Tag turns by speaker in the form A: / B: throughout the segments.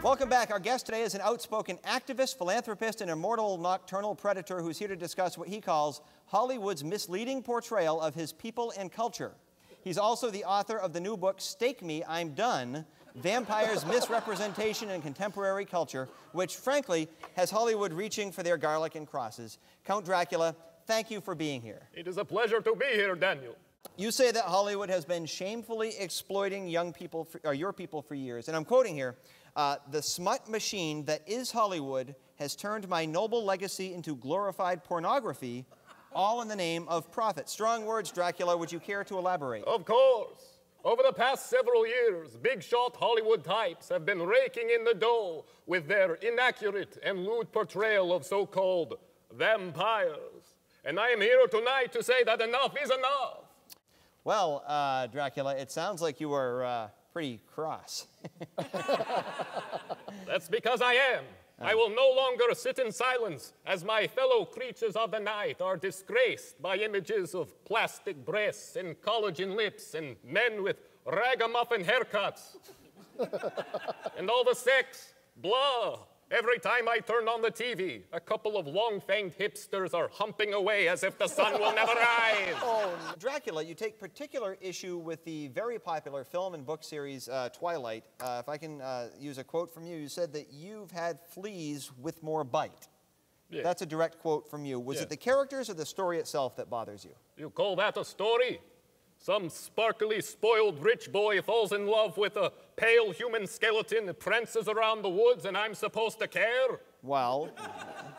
A: Welcome back. Our guest today is an outspoken activist, philanthropist, and immortal nocturnal predator who's here to discuss what he calls Hollywood's misleading portrayal of his people and culture. He's also the author of the new book, Stake Me, I'm Done Vampires' Misrepresentation in Contemporary Culture, which, frankly, has Hollywood reaching for their garlic and crosses. Count Dracula, thank you for being here.
B: It is a pleasure to be here, Daniel.
A: You say that Hollywood has been shamefully exploiting young people, for, or your people, for years. And I'm quoting here uh, The smut machine that is Hollywood has turned my noble legacy into glorified pornography, all in the name of profit. Strong words, Dracula. Would you care to elaborate?
B: Of course. Over the past several years, big shot Hollywood types have been raking in the dough with their inaccurate and lewd portrayal of so called vampires. And I am here tonight to say that enough is enough.
A: Well, uh, Dracula, it sounds like you were uh, pretty cross.
B: That's because I am. I will no longer sit in silence as my fellow creatures of the night are disgraced by images of plastic breasts and collagen lips and men with ragamuffin haircuts. and all the sex, blah. Every time I turn on the TV, a couple of long-fanged hipsters are humping away as if the sun will never rise.
A: Oh, Dracula, you take particular issue with the very popular film and book series uh, Twilight. Uh, if I can uh, use a quote from you, you said that you've had fleas with more bite.
B: Yeah.
A: That's a direct quote from you. Was
B: Yeah.
A: it the characters or the story itself that bothers you?
B: You call that a story? Some sparkly, spoiled rich boy falls in love with a pale human skeleton that prances around the woods, and I'm supposed to care?
A: Well,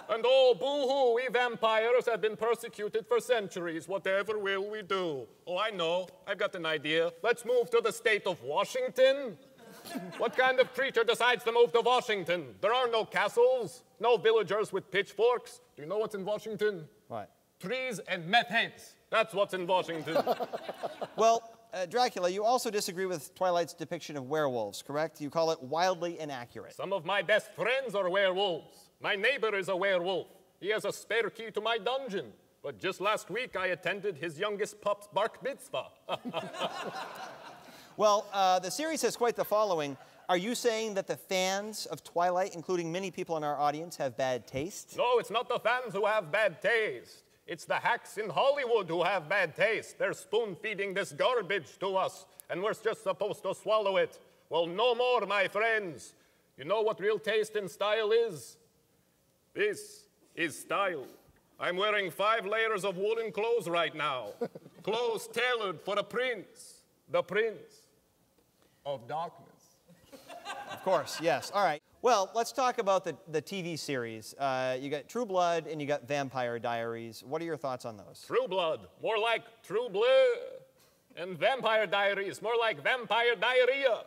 B: And oh, boo-hoo, we vampires have been persecuted for centuries. Whatever will we do? Oh, I know. I've got an idea. Let's move to the state of Washington. what kind of creature decides to move to Washington? There are no castles, no villagers with pitchforks. Do you know what's in Washington?
A: what?
B: Trees and meth heads. That's what's in Washington.
A: Well, uh, Dracula, you also disagree with Twilight's depiction of werewolves, correct? You call it wildly inaccurate.
B: Some of my best friends are werewolves. My neighbor is a werewolf. He has a spare key to my dungeon. But just last week, I attended his youngest pup's bar mitzvah.
A: Well, uh, the series has quite the following. Are you saying that the fans of Twilight, including many people in our audience, have bad taste?
B: no, it's not the fans who have bad taste. It's the hacks in Hollywood who have bad taste. They're spoon feeding this garbage to us, and we're just supposed to swallow it. Well, no more, my friends. You know what real taste and style is? This is style. I'm wearing five layers of woolen clothes right now. clothes tailored for a prince, the prince of darkness.
A: Of course, yes. All right. Well, let's talk about the, the TV series. Uh, you got True Blood and you got Vampire Diaries. What are your thoughts on those?
B: True blood, more like true Blue. And vampire diaries, more like vampire diarrhea.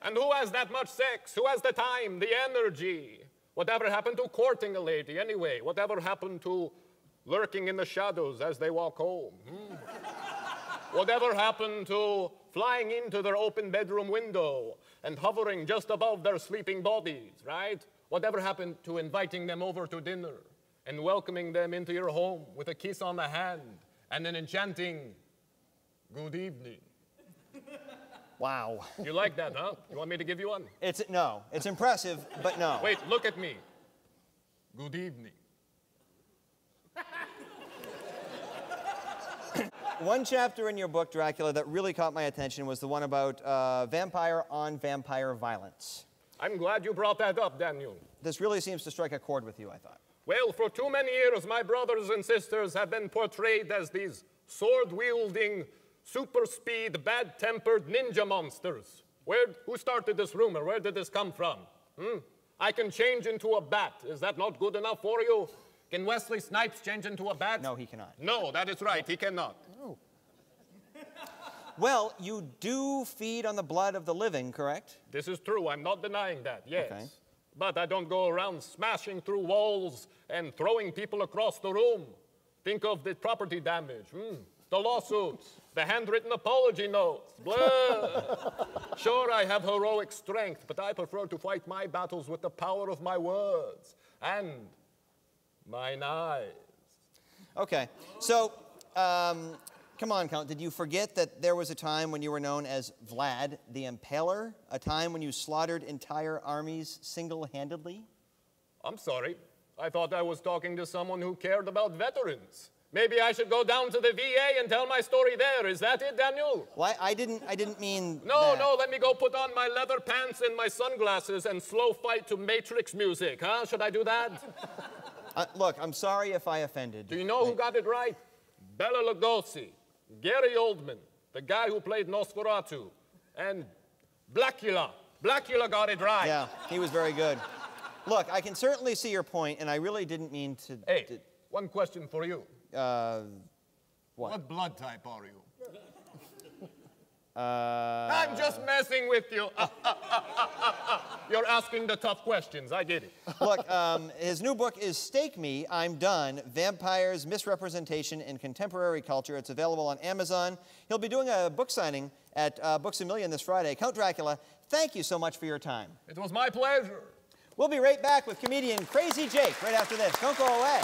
B: And who has that much sex? Who has the time, the energy? Whatever happened to courting a lady anyway? Whatever happened to lurking in the shadows as they walk home? hmm? Whatever happened to flying into their open bedroom window and hovering just above their sleeping bodies, right? Whatever happened to inviting them over to dinner and welcoming them into your home with a kiss on the hand and an enchanting good evening?
A: Wow.
B: You like that, huh? You want me to give you one?
A: It's no. It's impressive, but no.
B: Wait, look at me. Good evening.
A: One chapter in your book, Dracula, that really caught my attention was the one about uh, vampire on vampire violence.
B: I'm glad you brought that up, Daniel.
A: This really seems to strike a chord with you, I thought.
B: Well, for too many years, my brothers and sisters have been portrayed as these sword wielding, super speed, bad tempered ninja monsters. Where, who started this rumor? Where did this come from? Hmm? I can change into a bat. Is that not good enough for you? Can Wesley Snipes change into a bat?
A: No, he cannot.
B: No, that is right. He cannot. No.
A: Well, you do feed on the blood of the living, correct?
B: This is true. I'm not denying that, yes.
A: Okay.
B: But I don't go around smashing through walls and throwing people across the room. Think of the property damage, hmm, the lawsuits, the handwritten apology notes, blah. sure, I have heroic strength, but I prefer to fight my battles with the power of my words and my knives.
A: Okay. So, um, Come on, Count. Did you forget that there was a time when you were known as Vlad the Impaler? A time when you slaughtered entire armies single handedly?
B: I'm sorry. I thought I was talking to someone who cared about veterans. Maybe I should go down to the VA and tell my story there. Is that it, Daniel?
A: Well, I, I didn't. I didn't mean.
B: No,
A: that.
B: no, let me go put on my leather pants and my sunglasses and slow fight to Matrix music, huh? Should I do that?
A: Uh, look, I'm sorry if I offended. You.
B: Do you know who got it right? Bela Lugosi, Gary Oldman, the guy who played Nosferatu, and Blackula. Blackula got it right.
A: Yeah, he was very good. Look, I can certainly see your point, and I really didn't mean to.
B: Hey, one question for you.
A: uh,
B: What blood type are you?
A: Uh,
B: I'm just messing with you. You're asking the tough questions. I get it.
A: look, um, his new book is Stake Me, I'm Done Vampires, Misrepresentation in Contemporary Culture. It's available on Amazon. He'll be doing a book signing at uh, Books a Million this Friday. Count Dracula, thank you so much for your time.
B: It was my pleasure.
A: We'll be right back with comedian Crazy Jake right after this. Don't go away.